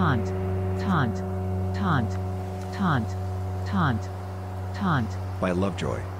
taunt, taunt, taunt, taunt, taunt, taunt. By Lovejoy.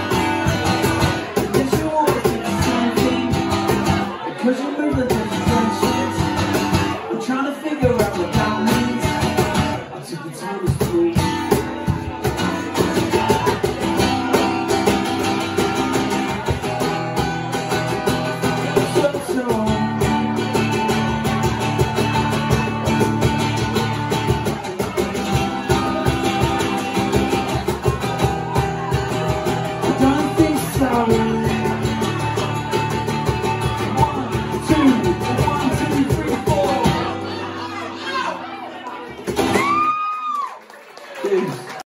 Cause your religion the shit. I'm trying to figure out what that means. I took the time to school